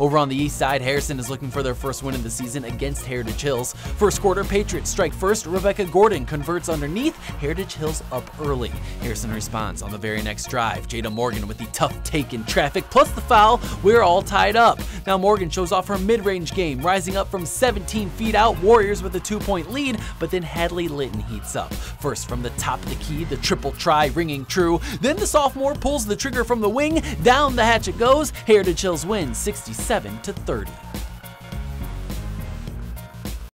Over on the east side, Harrison is looking for their first win of the season against Heritage Hills. First quarter, Patriots strike first. Rebecca Gordon converts underneath. Heritage Hills up early. Harrison responds on the very next drive. Jada Morgan with the tough take in traffic plus the foul. We're all tied up. Now Morgan shows off her mid-range game, rising up from 17 feet out. Warriors with a two-point lead, but then Hadley Litton heats up. First from the top of the key, the triple try ringing true. Then the sophomore pulls the trigger from the wing. Down the hatchet goes. Heritage Hills wins 67 to 30.